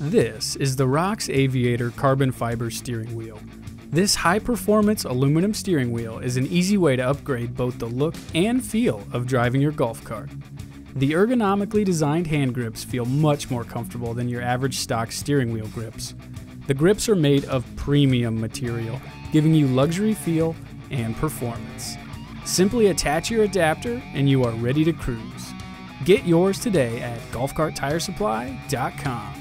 This is the RHOX Aviator carbon fiber steering wheel. This high performance aluminum steering wheel is an easy way to upgrade both the look and feel of driving your golf cart. The ergonomically designed hand grips feel much more comfortable than your average stock steering wheel grips. The grips are made of premium material, giving you luxury feel and performance. Simply attach your adapter and you are ready to cruise. Get yours today at golfcarttiresupply.com.